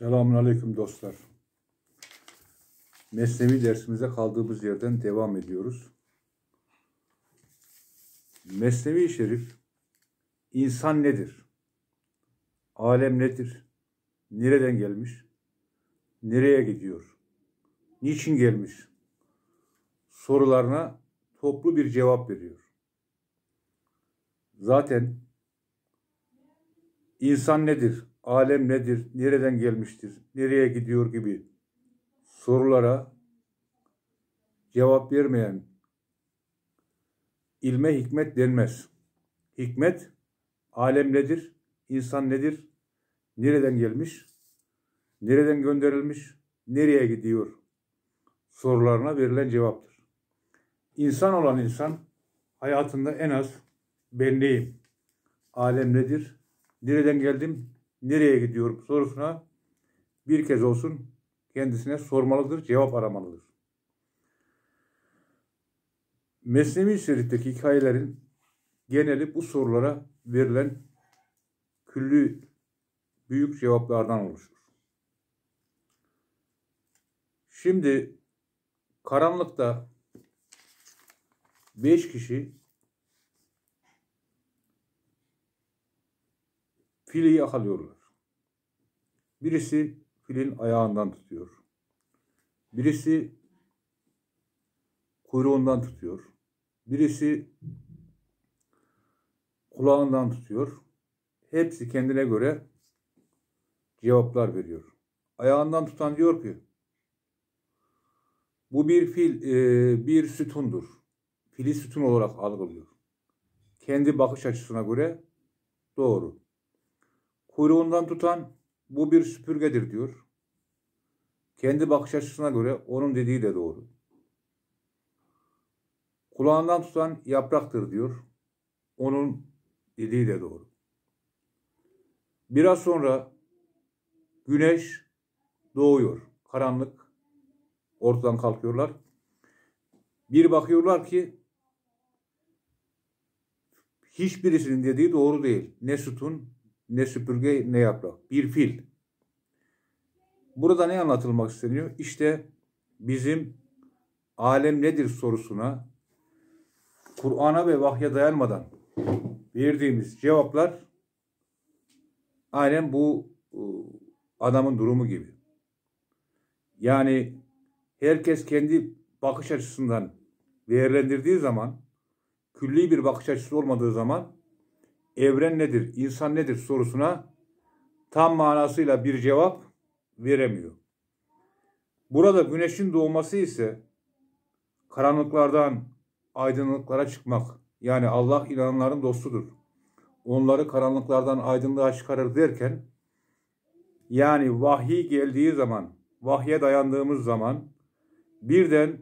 Selamun Aleyküm dostlar. Mesnevi dersimize kaldığımız yerden devam ediyoruz. Mesnevi Şerif, insan nedir? Alem nedir? Nereden gelmiş? Nereye gidiyor? Niçin gelmiş? Sorularına toplu bir cevap veriyor. Zaten insan nedir? Alem nedir, nereden gelmiştir, nereye gidiyor gibi sorulara cevap vermeyen ilme hikmet denmez. Hikmet, alem nedir, insan nedir, nereden gelmiş, nereden gönderilmiş, nereye gidiyor sorularına verilen cevaptır. İnsan olan insan hayatında en az ben neyim, alem nedir, nereden geldim, nereye gidiyorum sorusuna bir kez olsun kendisine sormalıdır, cevap aramalıdır. Mesnevi Şerif'teki hikayelerin geneli bu sorulara verilen küllü büyük cevaplardan oluşur. Şimdi karanlıkta beş kişi Fili yakalıyorlar. Birisi filin ayağından tutuyor. Birisi kuyruğundan tutuyor. Birisi kulağından tutuyor. Hepsi kendine göre cevaplar veriyor. Ayağından tutan diyor ki bu bir fil, e, bir sütundur. Fili sütun olarak algılıyor. Kendi bakış açısına göre doğru. Kuyruğundan tutan bu bir süpürgedir diyor. Kendi bakış açısına göre onun dediği de doğru. Kulağından tutan yapraktır diyor. Onun dediği de doğru. Biraz sonra güneş doğuyor. Karanlık ortadan kalkıyorlar. Bir bakıyorlar ki hiçbirisinin dediği doğru değil. Ne sütun ne süpürge ne yaprak. Bir fil. Burada ne anlatılmak isteniyor? İşte bizim alem nedir sorusuna Kur'an'a ve vahye dayanmadan verdiğimiz cevaplar aynen bu e, adamın durumu gibi. Yani herkes kendi bakış açısından değerlendirdiği zaman külli bir bakış açısı olmadığı zaman evren nedir, insan nedir sorusuna tam manasıyla bir cevap veremiyor. Burada güneşin doğması ise karanlıklardan aydınlıklara çıkmak. Yani Allah inananların dostudur. Onları karanlıklardan aydınlığa çıkarır derken yani vahiy geldiği zaman, vahye dayandığımız zaman birden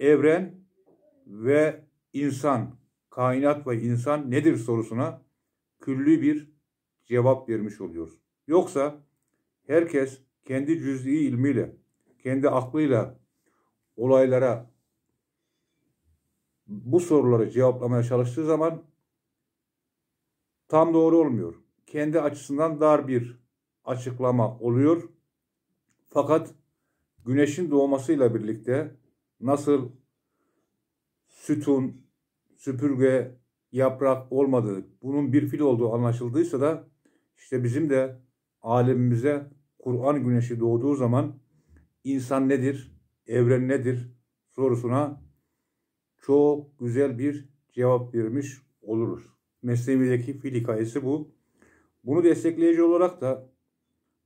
evren ve insan kainat ve insan nedir sorusuna küllü bir cevap vermiş oluyoruz. Yoksa herkes kendi cüz'i ilmiyle, kendi aklıyla olaylara bu soruları cevaplamaya çalıştığı zaman tam doğru olmuyor. Kendi açısından dar bir açıklama oluyor. Fakat güneşin doğmasıyla birlikte nasıl sütun, süpürge, yaprak olmadığı, bunun bir fil olduğu anlaşıldıysa da işte bizim de alemimize Kur'an güneşi doğduğu zaman insan nedir, evren nedir sorusuna çok güzel bir cevap vermiş oluruz. Mesnevi'deki fil hikayesi bu. Bunu destekleyici olarak da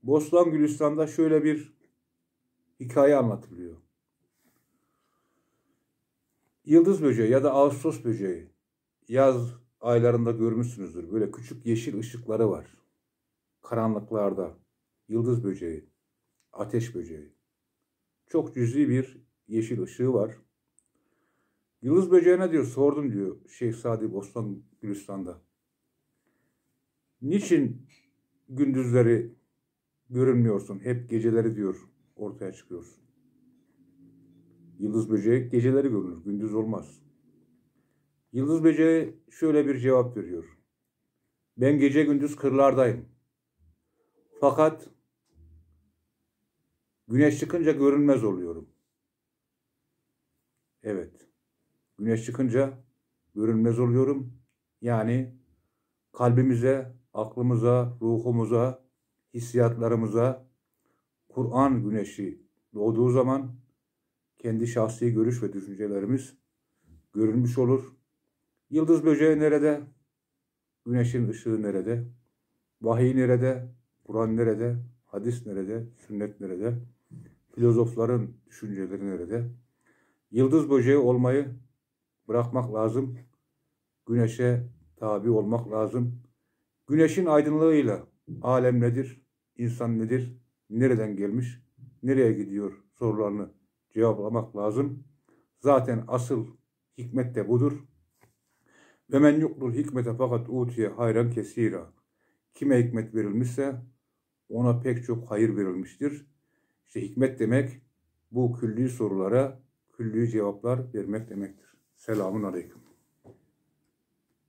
Bostan Gülistan'da şöyle bir hikaye anlatılıyor. Yıldız böceği ya da Ağustos böceği yaz aylarında görmüşsünüzdür. Böyle küçük yeşil ışıkları var. Karanlıklarda. Yıldız böceği, ateş böceği. Çok cüzi bir yeşil ışığı var. Yıldız böceğine diyor sordum diyor Şeyh Sadi Bostan Gülistan'da. Niçin gündüzleri görünmüyorsun? Hep geceleri diyor ortaya çıkıyorsun. Yıldız böceği geceleri görünür, gündüz olmaz. Yıldız böceği şöyle bir cevap veriyor. Ben gece gündüz kırlardayım. Fakat Güneş çıkınca görünmez oluyorum. Evet. Güneş çıkınca görünmez oluyorum. Yani kalbimize, aklımıza, ruhumuza, hissiyatlarımıza Kur'an güneşi doğduğu zaman kendi şahsi görüş ve düşüncelerimiz görünmüş olur. Yıldız böceği nerede? Güneşin ışığı nerede? Vahiy nerede? Kur'an nerede? Hadis nerede? Sünnet nerede? Filozofların düşünceleri nerede? Yıldız böceği olmayı bırakmak lazım. Güneşe tabi olmak lazım. Güneşin aydınlığıyla alem nedir? İnsan nedir? Nereden gelmiş? Nereye gidiyor? Sorularını cevaplamak lazım. Zaten asıl hikmet de budur. Ve men yuklul hikmete fakat utiye hayran kesira. Kime hikmet verilmişse ona pek çok hayır verilmiştir. İşte hikmet demek bu külli sorulara külli cevaplar vermek demektir. Selamun Aleyküm.